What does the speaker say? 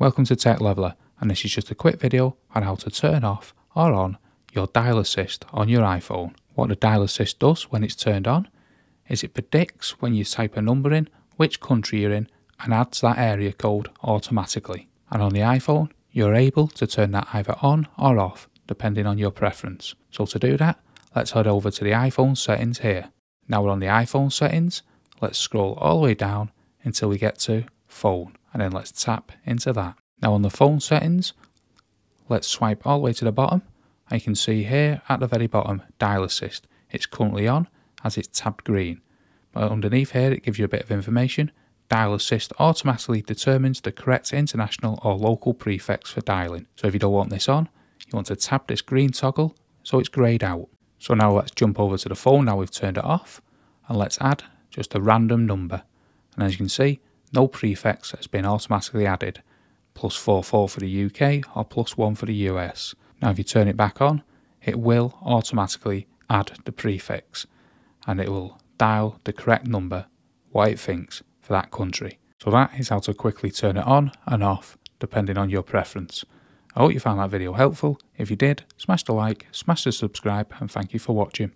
welcome to Tech Leveller and this is just a quick video on how to turn off or on your dial assist on your iPhone. What the dial assist does when it's turned on is it predicts when you type a number in which country you're in and adds that area code automatically. And on the iPhone you're able to turn that either on or off depending on your preference. So to do that let's head over to the iPhone settings here. Now we're on the iPhone settings, let's scroll all the way down until we get to phone and then let's tap into that. Now on the phone settings, let's swipe all the way to the bottom. I can see here at the very bottom, dial assist. It's currently on as it's tabbed green. But underneath here, it gives you a bit of information. Dial assist automatically determines the correct international or local prefix for dialing. So if you don't want this on, you want to tap this green toggle so it's greyed out. So now let's jump over to the phone now we've turned it off and let's add just a random number. And as you can see, no prefix has been automatically added, plus 44 for the UK or plus 1 for the US. Now if you turn it back on, it will automatically add the prefix and it will dial the correct number, what it thinks for that country. So that is how to quickly turn it on and off depending on your preference. I hope you found that video helpful. If you did, smash the like, smash the subscribe and thank you for watching.